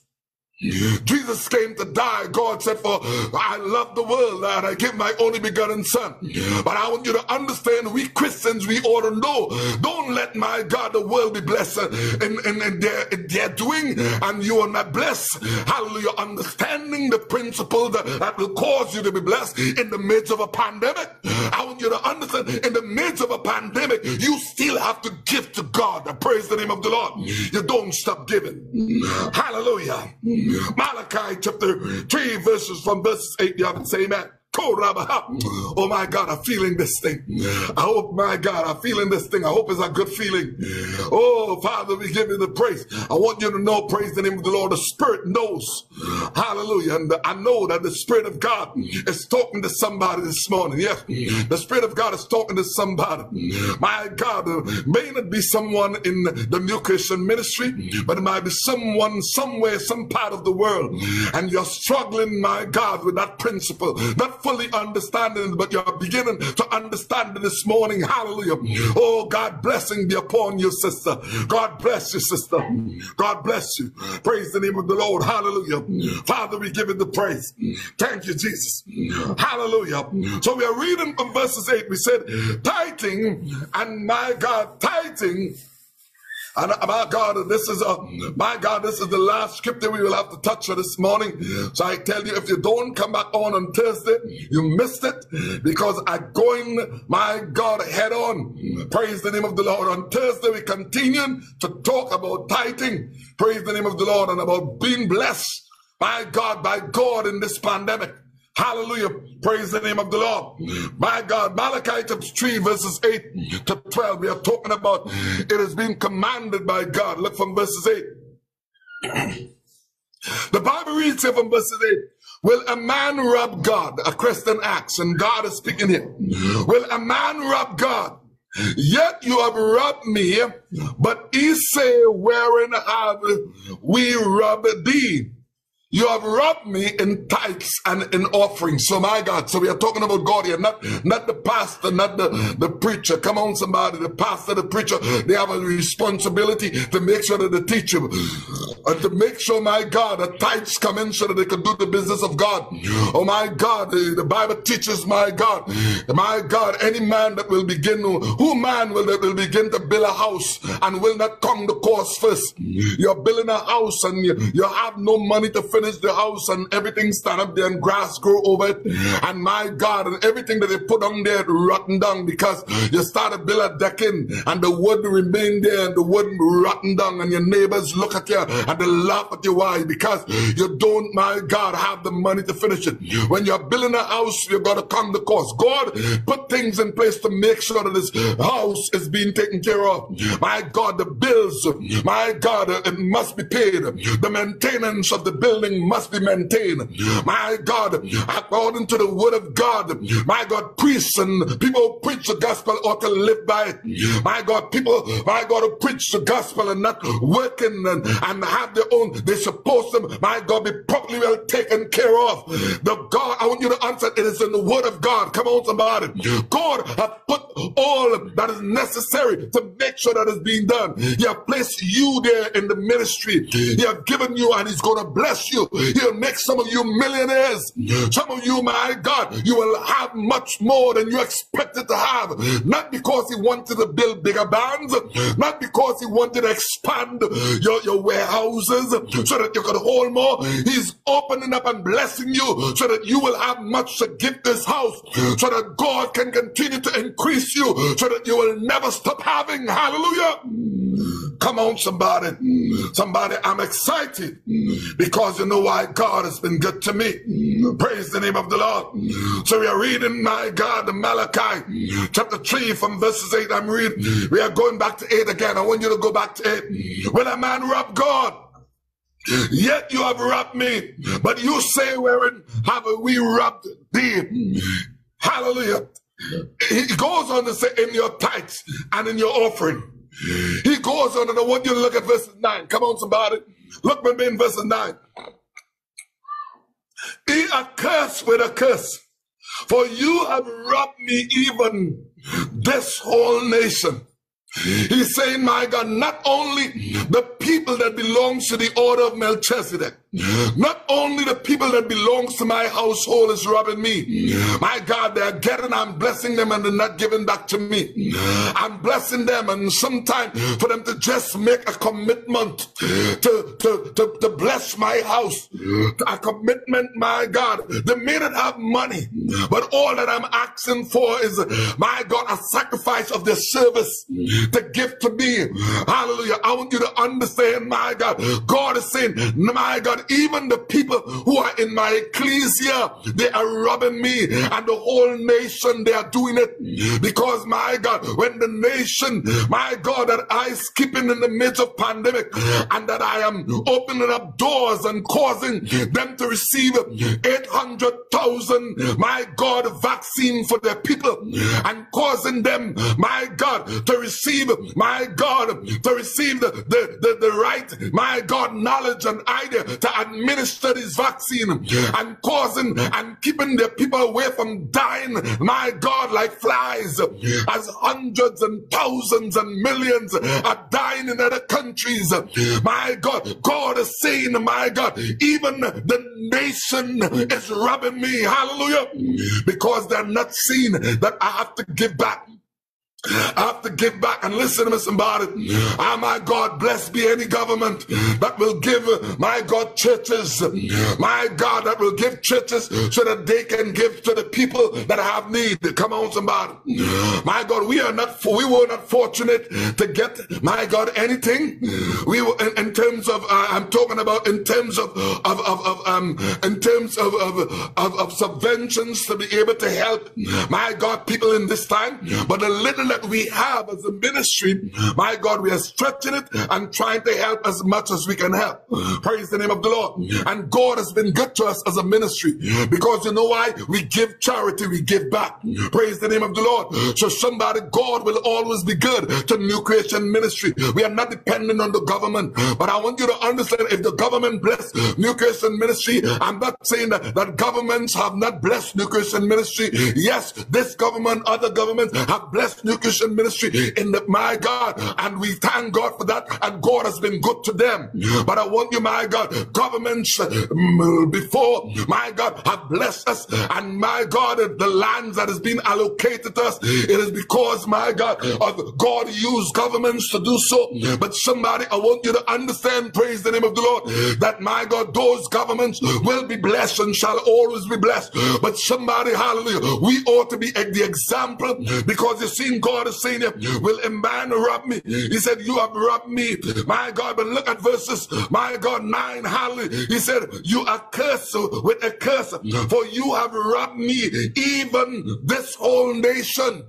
Jesus came to die. God said, For I love the world and I give my only begotten son. But I want you to understand, we Christians, we ought to know. Don't let my God, the world be blessed in, in, in, their, in their doing, and you are not blessed. Hallelujah. Understanding the principle that, that will cause you to be blessed in the midst of a pandemic. I want you to understand, in the midst of a pandemic, you still have to give to God. Praise the name of the Lord. You don't stop giving. Hallelujah. Malachi chapter 3 verses from verses 8. Y'all can say amen. Oh my God, I'm feeling this thing. I hope, my God, I'm feeling this thing. I hope it's a good feeling. Oh, Father, we give you the praise. I want you to know, praise the name of the Lord. The Spirit knows. Hallelujah. And I know that the Spirit of God is talking to somebody this morning. Yes, the Spirit of God is talking to somebody. My God, may not be someone in the New Creation ministry, but it might be someone somewhere, some part of the world. And you're struggling, my God, with that principle, that fully understanding, but you're beginning to understand this morning. Hallelujah. Oh, God blessing be upon you, sister. God bless you, sister. God bless you. Praise the name of the Lord. Hallelujah. Father, we give you the praise. Thank you, Jesus. Hallelujah. So we are reading from verses 8. We said, tithing, and my God, tithing and my God, this is a, uh, my God, this is the last scripture we will have to touch for this morning. So I tell you, if you don't come back on on Thursday, you missed it because I'm going, my God, head on. Praise the name of the Lord. On Thursday, we continue to talk about tithing. Praise the name of the Lord and about being blessed, my God, by God in this pandemic. Hallelujah. Praise the name of the Lord. My God, Malachi chapter 3 verses 8 to 12. We are talking about it has been commanded by God. Look from verses 8. the Bible reads here from verses 8. Will a man rob God? A question asks, and God is speaking here. Will a man rob God? Yet you have robbed me, but he say, wherein have we robbed thee? You have robbed me in tithes and in offerings. So my God, so we are talking about God here, not, not the pastor, not the, the preacher. Come on, somebody, the pastor, the preacher, they have a responsibility to make sure that the teacher, and uh, to make sure, my God, the tithes come in so that they can do the business of God. Oh my God, the, the Bible teaches, my God, my God, any man that will begin, who man will that will begin to build a house and will not come the course first? You're building a house and you, you have no money to finish finish the house and everything stand up there and grass grow over it. And my God, and everything that they put on there rotten down because you start to build a decking and the wood remain there and the wood rotten down and your neighbors look at you and they laugh at you. Why? Because you don't, my God, have the money to finish it. When you're building a house, you've got to come the cost. God put things in place to make sure that this house is being taken care of. My God, the bills, my God, it must be paid. The maintenance of the building must be maintained. My God, according to the word of God, my God, priests and people who preach the gospel ought to live by it. My God, people, my God, who preach the gospel and not working and, and have their own, they're supposed to, my God, be properly well taken care of. The God, I want you to answer, it is in the word of God. Come on, somebody. God has put all that is necessary to make sure that it's being done. He has placed you there in the ministry. He has given you and he's going to bless you. He'll make some of you millionaires. Some of you, my God, you will have much more than you expected to have. Not because he wanted to build bigger bands, not because he wanted to expand your, your warehouses so that you could hold more. He's opening up and blessing you so that you will have much to give this house, so that God can continue to increase you, so that you will never stop having. Hallelujah. Come on, somebody. Somebody, I'm excited because you know why God has been good to me. Praise the name of the Lord. So we are reading, my God, Malachi chapter 3 from verses 8. I'm reading. We are going back to 8 again. I want you to go back to 8. When a man rob God, Yet you have robbed me. But you say, wherein have we robbed thee? Hallelujah. He goes on to say, in your tithes and in your offering. He goes on, and I want you to look at verse 9. Come on, somebody. Look with me in verse 9. He accursed with a curse, for you have robbed me even this whole nation. He's saying, my God, not only the people that belongs to the order of Melchizedek, not only the people that belongs to my household is robbing me. My God, they're getting, I'm blessing them and they're not giving back to me. I'm blessing them and sometimes for them to just make a commitment to, to, to, to bless my house. A commitment, my God. They may not have money, but all that I'm asking for is, my God, a sacrifice of their service to give to me. Hallelujah. I want you to understand, my God. God is saying, my God, even the people who are in my ecclesia, they are robbing me and the whole nation, they are doing it. Because my God, when the nation, my God, that I skipping in the midst of pandemic and that I am opening up doors and causing them to receive 800,000, my God, vaccine for their people and causing them, my God, to receive, my God, to receive the, the, the, the right, my God, knowledge and idea to administer this vaccine and causing and keeping the people away from dying, my God, like flies, as hundreds and thousands and millions are dying in other countries. My God, God is saying, my God, even the nation is robbing me. Hallelujah. Because they're not seeing that I have to give back. I have to give back and listen to me, somebody. Ah, my God, bless be any government that will give, my God, churches, my God, that will give churches so that they can give to the people that have need. Come on, somebody. My God, we are not, we were not fortunate to get, my God, anything. We were in, in terms of, uh, I'm talking about in terms of, of, of, of um, in terms of, of, of, of subventions to be able to help, my God, people in this time. But the little that we have as a ministry, my God, we are stretching it and trying to help as much as we can help. Praise the name of the Lord. And God has been good to us as a ministry because you know why? We give charity, we give back. Praise the name of the Lord. So somebody, God will always be good to New Creation Ministry. We are not dependent on the government, but I want you to understand if the government bless New Creation Ministry, I'm not saying that, that governments have not blessed New Creation Ministry. Yes, this government, other governments have blessed New Creation Ministry in the, my God, and we thank God for that, and God has been good to them. But I want you, my God, governments mm, before, my God, have blessed us, and my God, the lands that has been allocated to us, it is because, my God, of God used governments to do so. But somebody, I want you to understand, praise the name of the Lord, that my God, those governments will be blessed and shall always be blessed. But somebody, hallelujah, we ought to be at the example because you see, God is saying, Will a man rob me? He said, You have robbed me, my God. But look at verses, my God, 9, hallelujah. He said, You are cursed with a curse, for you have robbed me, even this whole nation.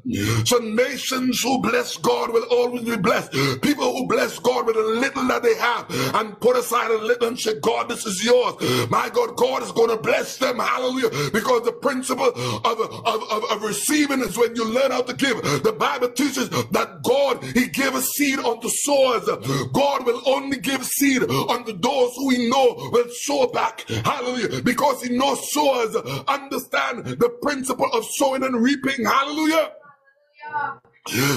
So nations who bless God will always be blessed. People who bless God with a little that they have and put aside a little and say, God, this is yours. My God, God is going to bless them. Hallelujah. Because the principle of, of, of, of receiving is when you learn how to give. The Bible teaches that God, He gave a seed unto sowers. God will only give seed unto those who He know will sow back. Hallelujah. Because He knows sowers understand the principle of sowing and reaping. Hallelujah.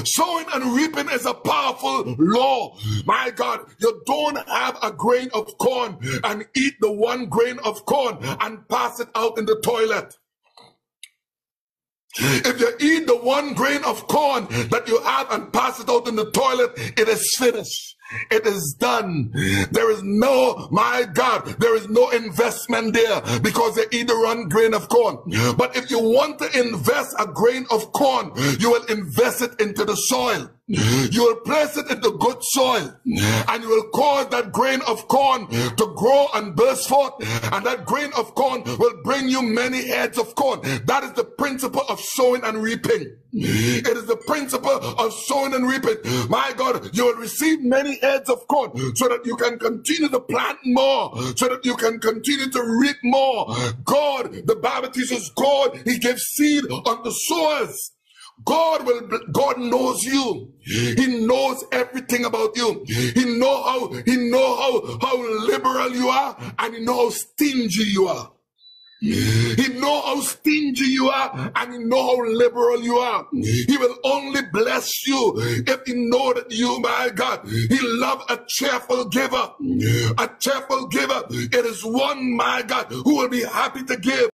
Sowing and reaping is a powerful law. My God, you don't have a grain of corn and eat the one grain of corn and pass it out in the toilet. If you eat the one grain of corn that you have and pass it out in the toilet, it is finished. It is done. There is no, my God, there is no investment there because they eat the one grain of corn. But if you want to invest a grain of corn, you will invest it into the soil. You will place it into good soil and you will cause that grain of corn to grow and burst forth. And that grain of corn will bring you many heads of corn. That is the principle of sowing and reaping. It is the principle of sowing and reaping. My God, you will receive many heads of corn so that you can continue to plant more, so that you can continue to reap more. God, the Bible teaches God, He gives seed unto sowers. God will God knows you. He knows everything about you. He know how he know how how liberal you are and he know how stingy you are. He know how stingy you are and he know how liberal you are. He will only bless you if he know that you, my God, he love a cheerful giver. A cheerful giver. It is one, my God, who will be happy to give.